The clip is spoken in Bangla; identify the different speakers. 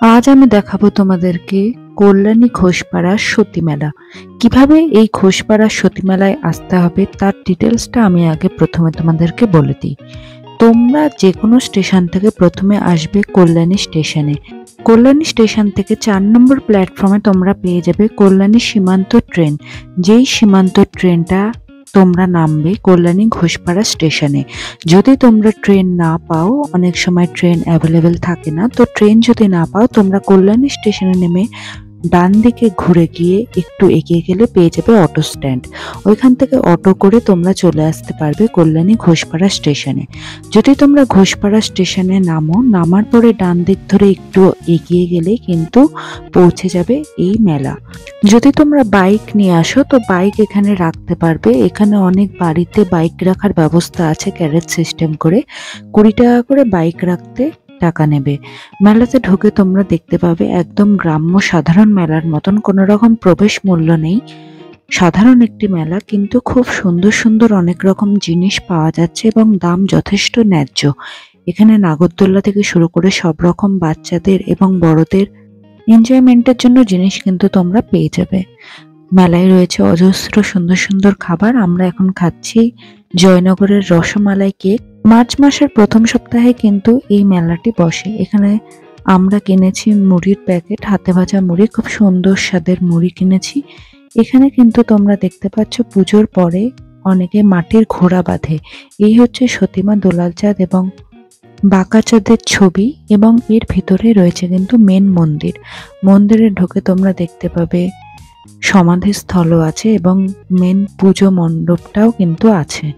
Speaker 1: আজ আমি দেখাবো তোমাদেরকে কল্যাণী ঘোষপাড়া সতী মেলা। কীভাবে এই ঘোষপাড়া সতী মেলায় আসতে হবে তার ডিটেলসটা আমি আগে প্রথমে তোমাদেরকে বলে দিই। তোমরা যে কোনো স্টেশন থেকে প্রথমে আসবে কল্যাণী স্টেশনে। কল্যাণী স্টেশন থেকে চার নম্বর প্ল্যাটফর্মে তোমরা পেয়ে যাবে কল্যাণী সীমান্ত ট্রেন। যেই সীমান্ত ট্রেনটা তোমরা নামবে কল্যাণী ঘোষপাড়া স্টেশনে। যদি তোমরা ট্রেন না পাও, অনেক সময় ট্রেন অ্যাভেলেবেল থাকে না, তো ট্রেন যদি না পাও, তোমরা কল্যাণী স্টেশনে নেমে ডান দিকে ঘুরে গিয়ে একটু এগিয়ে গেলে পেয়ে যাবে অটো স্ট্যান্ড ওইখান থেকে অটো করে তোমরা চলে আসতে পারবে কল্যাণী ঘোষপাড়া স্টেশনে। যদি তোমরা ঘোষপাড়া স্টেশনে নামো, নামার পরে ডান দিক ধরে একটু এগিয়ে গেলে কিন্তু পৌঁছে যাবে এই মেলা। যদি তোমরা বাইক নিয়ে আসো, তো বাইক এখানে রাখতে পারবে। এখানে অনেক বাড়িতে বাইক রাখার ব্যবস্থা আছে ক্যারেজ সিস্টেম করে। কুড়ি টাকা করে বাইক রাখতে টাকা নেবে। মেলাতে ঢুকে তোমরা দেখতে পাবে, একদম গ্রাম্য সাধারণ মেলার মতন। কোনো রকম প্রবেশ মূল্য নেই। সাধারণ একটি মেলা, কিন্তু খুব সুন্দর সুন্দর অনেক রকম জিনিস পাওয়া যাচ্ছে এবং দাম যথেষ্ট ন্যায্য। এখানে নাগরদোল্লা থেকে শুরু করে সব রকম বাচ্চাদের এবং বড়দের এনজয়মেন্টের জন্য জিনিস কিন্তু তোমরা পেয়ে যাবে। মেলায় রয়েছে অজস্র সুন্দর সুন্দর খাবার। আমরা এখন খাচ্ছি জয়নগরের রসমালাই কেক। মার্চ মাসের প্রথম সপ্তাহে কিন্তু এই মেলাটি বসে। এখানে আমরা কিনেছি মুড়ির প্যাকেট, হাতে ভাজা মুড়ি, খুব সুন্দর স্বাদের মুড়ি কিনেছি। এখানে কিন্তু তোমরা দেখতে পাচ্ছ পুজোর পরে অনেকে মাটির ঘোড়া বাঁধে। এই হচ্ছে সতীমা দোলাল চাঁদ এবং বাঁকাচাঁদের ছবি এবং এর ভিতরে রয়েছে কিন্তু মেন মন্দির। মন্দিরে ঢোকে তোমরা দেখতে পাবে সমাধিস্থলও আছে এবং মেন পুজো মণ্ডপটাও কিন্তু আছে।